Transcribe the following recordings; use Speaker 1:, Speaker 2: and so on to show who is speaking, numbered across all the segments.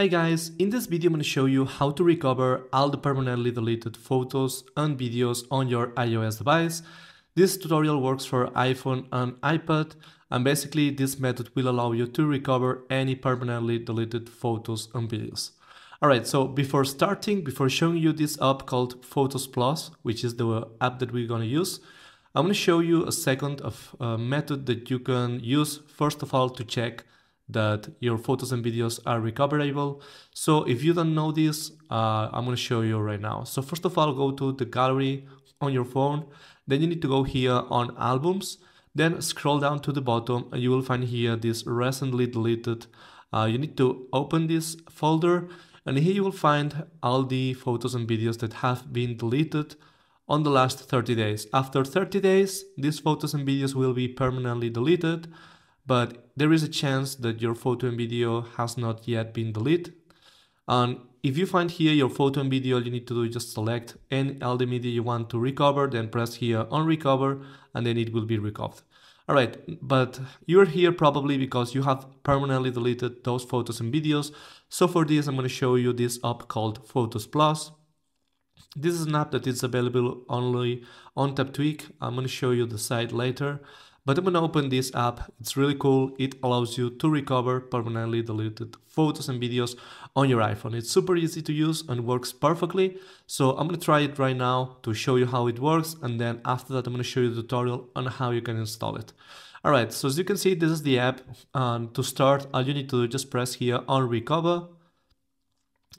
Speaker 1: Hey guys, in this video I'm going to show you how to recover all the permanently deleted photos and videos on your iOS device. This tutorial works for iPhone and iPad and basically this method will allow you to recover any permanently deleted photos and videos. Alright, so before starting, before showing you this app called Photos Plus, which is the app that we're going to use, I'm going to show you a second of a method that you can use first of all to check that your photos and videos are recoverable. So if you don't know this, uh, I'm to show you right now. So first of all, go to the gallery on your phone. Then you need to go here on albums. Then scroll down to the bottom and you will find here this recently deleted. Uh, you need to open this folder and here you will find all the photos and videos that have been deleted on the last 30 days. After 30 days, these photos and videos will be permanently deleted but there is a chance that your photo and video has not yet been deleted. And if you find here your photo and video, you need to do is just select any the media you want to recover, then press here on recover, and then it will be recovered. All right, but you're here probably because you have permanently deleted those photos and videos. So for this, I'm going to show you this app called Photos Plus. This is an app that is available only on Taptweak. I'm going to show you the site later. But I'm gonna open this app, it's really cool. It allows you to recover permanently deleted photos and videos on your iPhone. It's super easy to use and works perfectly. So I'm gonna try it right now to show you how it works. And then after that, I'm gonna show you the tutorial on how you can install it. All right, so as you can see, this is the app. And to start, all you need to do just press here on recover.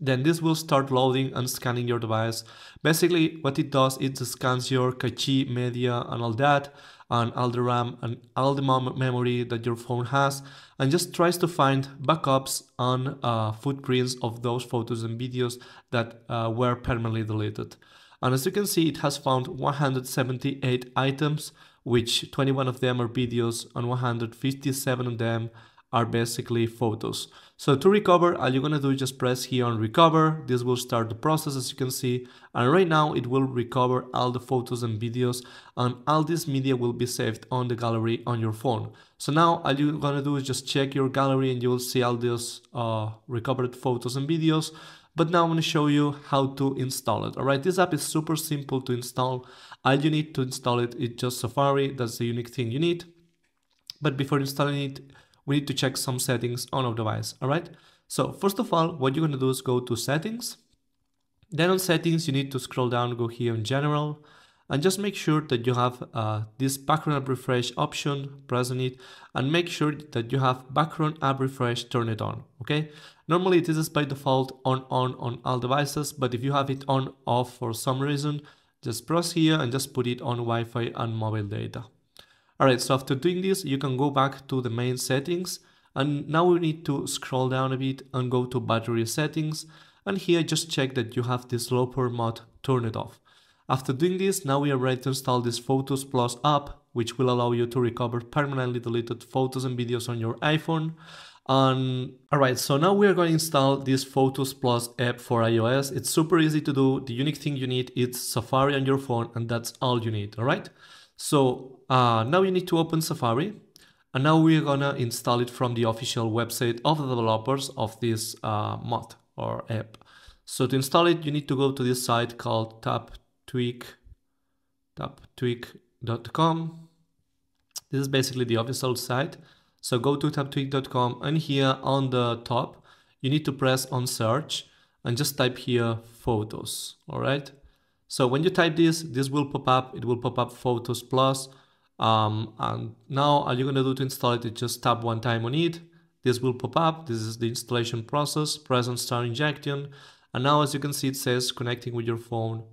Speaker 1: Then this will start loading and scanning your device. Basically, what it does, it scans your cache, media, and all that and all the RAM and all the memory that your phone has and just tries to find backups and uh, footprints of those photos and videos that uh, were permanently deleted. And as you can see, it has found 178 items, which 21 of them are videos and 157 of them are basically photos. So to recover, all you're gonna do is just press here on recover. This will start the process as you can see. And right now it will recover all the photos and videos and all this media will be saved on the gallery on your phone. So now all you're gonna do is just check your gallery and you will see all those uh, recovered photos and videos. But now I'm gonna show you how to install it. All right, this app is super simple to install. All you need to install it is just Safari. That's the unique thing you need. But before installing it, we need to check some settings on our device, all right? So first of all, what you're gonna do is go to settings. Then on settings, you need to scroll down, go here in general, and just make sure that you have uh, this background app refresh option, press on it, and make sure that you have background app refresh turn it on, okay? Normally this is by default on on on all devices, but if you have it on off for some reason, just press here and just put it on Wi-Fi and mobile data. Alright, so after doing this, you can go back to the main settings and now we need to scroll down a bit and go to battery settings and here just check that you have this low power mode turned off. After doing this, now we are ready to install this Photos Plus app, which will allow you to recover permanently deleted photos and videos on your iPhone. And alright, so now we are going to install this Photos Plus app for iOS. It's super easy to do. The unique thing you need is Safari on your phone and that's all you need, alright? So uh, now you need to open Safari and now we're gonna install it from the official website of the developers of this uh, mod or app. So to install it, you need to go to this site called taptweak, taptweak.com. This is basically the official site. So go to taptweak.com and here on the top, you need to press on search and just type here photos, all right? So when you type this, this will pop up. It will pop up Photos Plus. Um, and now all you're gonna do to install it is just tap one time on it. This will pop up. This is the installation process. Press on Start Injection. And now as you can see, it says connecting with your phone,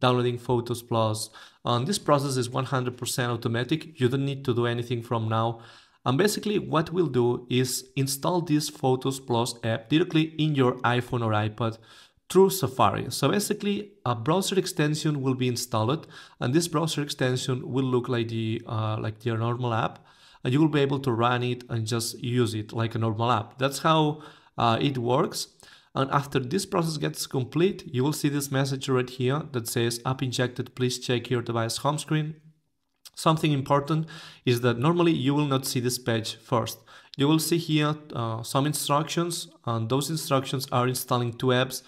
Speaker 1: downloading Photos Plus. And this process is 100% automatic. You don't need to do anything from now. And basically what we'll do is install this Photos Plus app directly in your iPhone or iPad through Safari. So basically a browser extension will be installed and this browser extension will look like the uh, like your normal app and you will be able to run it and just use it like a normal app. That's how uh, it works. And after this process gets complete, you will see this message right here that says app injected, please check your device home screen. Something important is that normally you will not see this page first. you will see here uh, some instructions and those instructions are installing two apps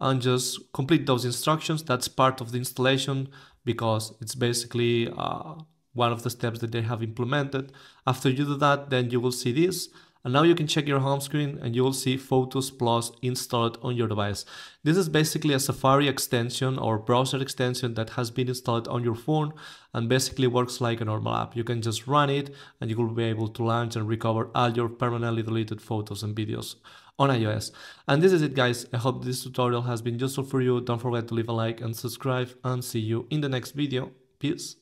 Speaker 1: and just complete those instructions. That's part of the installation because it's basically uh, one of the steps that they have implemented. After you do that, then you will see this and now you can check your home screen and you will see Photos Plus installed on your device. This is basically a Safari extension or browser extension that has been installed on your phone and basically works like a normal app. You can just run it and you will be able to launch and recover all your permanently deleted photos and videos on iOS. And this is it guys. I hope this tutorial has been useful for you. Don't forget to leave a like and subscribe and see you in the next video. Peace.